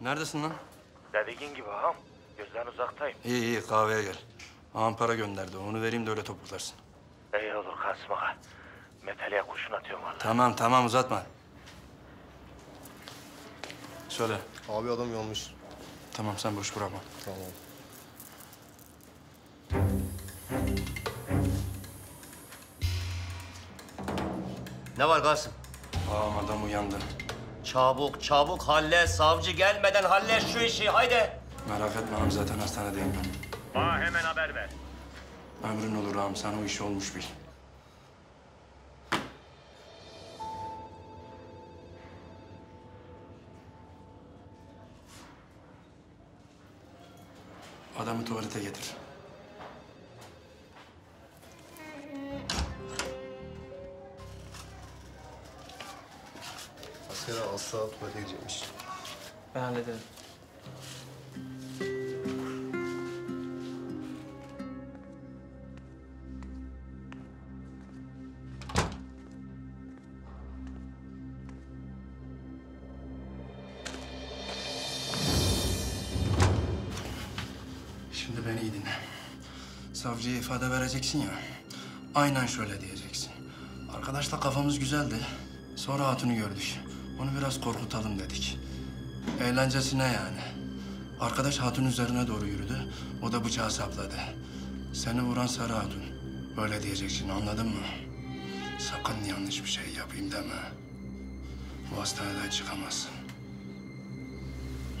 Neredesin lan? Dediğin gibi ağam. Gözden uzaktayım. İyi iyi kahveye gel. Ağam para gönderdi. Onu vereyim de öyle topuklarsın. İyi olur Kasım ağa. Meteliğe kurşun atıyorum valla. Tamam tamam uzatma. Söyle. Abi adam yanmış. Tamam sen boş bırakma. Tamam. Ne var Kasım? Ağam adam uyandı. Çabuk çabuk hallet. Savcı gelmeden hallet şu işi haydi. Merak etme ağam zaten hastanedeyim ben. Bana hemen haber ver. Emrin olur ağam sen o işi olmuş bil. Adamı tuvalete getir. Askere asla tuvalete gidecekmiş. Ben hallederim. Şimdi beni iyi dinle. Savcıya ifade vereceksin ya. Aynen şöyle diyeceksin. Arkadaşla kafamız güzeldi. Sonra hatunu gördük. Onu biraz korkutalım dedik. Eğlencesine yani. Arkadaş hatun üzerine doğru yürüdü. O da bıçağı sapladı. Seni vuran Sarı Hatun. Böyle diyeceksin anladın mı? Sakın yanlış bir şey yapayım deme. Bu hastaneden çıkamazsın.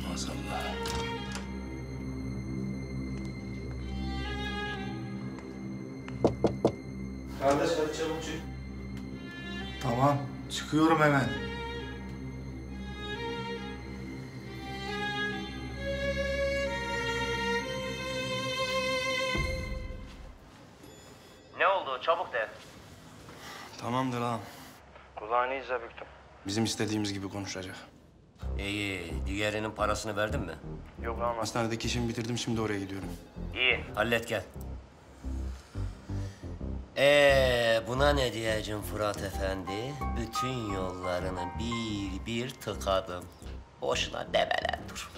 Maazallah. Kardeş hadi çabuk çık. Tamam, çıkıyorum hemen. Oldu çabuk de. Tamamdır ağam. Kulağını iyice büktüm. Bizim istediğimiz gibi konuşacak. İyi diğerinin parasını verdin mi? Yok ağam. Hastanedeki işimi bitirdim şimdi oraya gidiyorum. İyi hallet gel. Ee, buna ne diyeceğim Fırat Efendi? Bütün yollarını bir bir tıkadım. Boşuna demeler dur.